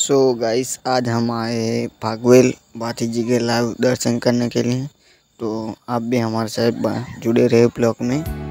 सो so guys आज हम आए फागवेल भाती जी के लाइव दर्शन करने के लिए। तो आप भी हमारे साथ जुड़े रहे ब्लॉग में।